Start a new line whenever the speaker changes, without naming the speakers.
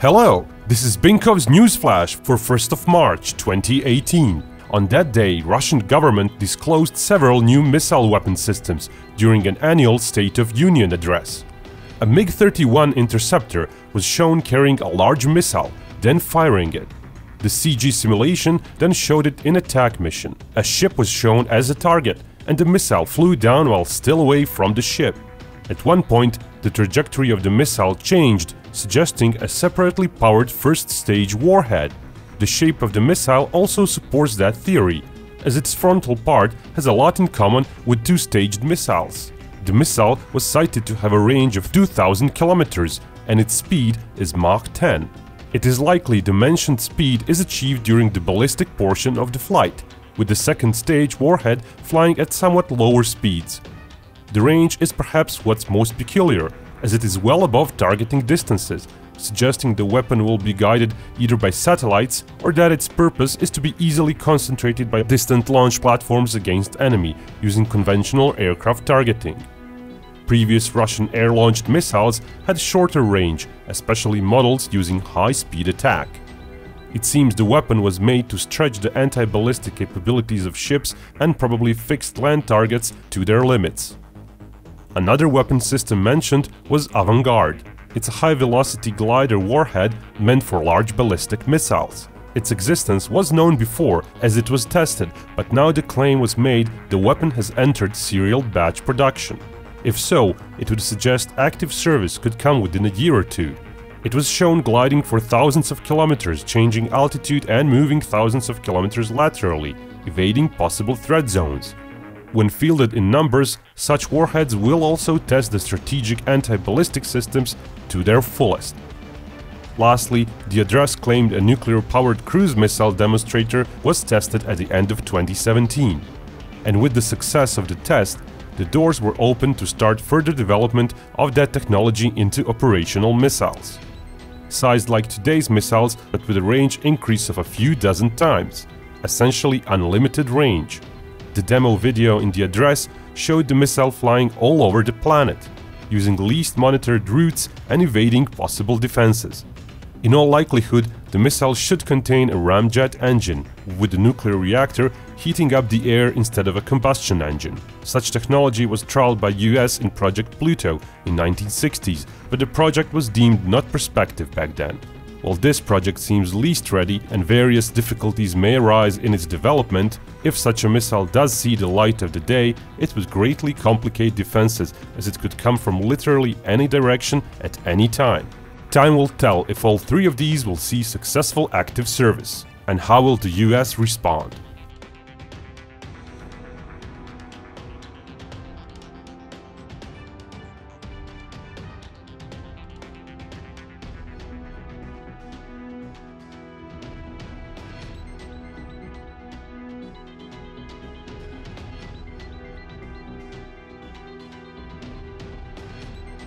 Hello, this is Binkov's newsflash for 1st of March 2018. On that day, Russian government disclosed several new missile weapon systems during an annual State of Union address. A MiG-31 interceptor was shown carrying a large missile, then firing it. The CG simulation then showed it in attack mission. A ship was shown as a target, and the missile flew down while still away from the ship. At one point, the trajectory of the missile changed, suggesting a separately powered first stage warhead. The shape of the missile also supports that theory, as its frontal part has a lot in common with two-staged missiles. The missile was cited to have a range of 2000 kilometers and its speed is Mach 10. It is likely the mentioned speed is achieved during the ballistic portion of the flight, with the second stage warhead flying at somewhat lower speeds. The range is perhaps what's most peculiar, as it is well above targeting distances, suggesting the weapon will be guided either by satellites or that its purpose is to be easily concentrated by distant launch platforms against enemy using conventional aircraft targeting. Previous Russian air-launched missiles had shorter range, especially models using high-speed attack. It seems the weapon was made to stretch the anti-ballistic capabilities of ships and probably fixed land targets to their limits. Another weapon system mentioned was Avangard. It's a high-velocity glider warhead meant for large ballistic missiles. Its existence was known before as it was tested, but now the claim was made the weapon has entered serial batch production. If so, it would suggest active service could come within a year or two. It was shown gliding for thousands of kilometers, changing altitude and moving thousands of kilometers laterally, evading possible threat zones. When fielded in numbers, such warheads will also test the strategic anti-ballistic systems to their fullest. Lastly, the address claimed a nuclear-powered cruise missile demonstrator was tested at the end of 2017. And with the success of the test, the doors were opened to start further development of that technology into operational missiles. Sized like today's missiles, but with a range increase of a few dozen times. Essentially unlimited range. The demo video in the address showed the missile flying all over the planet, using least monitored routes and evading possible defenses. In all likelihood, the missile should contain a ramjet engine, with the nuclear reactor heating up the air instead of a combustion engine. Such technology was trialed by US in Project Pluto in 1960s, but the project was deemed not prospective back then. While this project seems least ready and various difficulties may arise in its development, if such a missile does see the light of the day, it would greatly complicate defenses as it could come from literally any direction at any time. Time will tell if all three of these will see successful active service, and how will the US respond.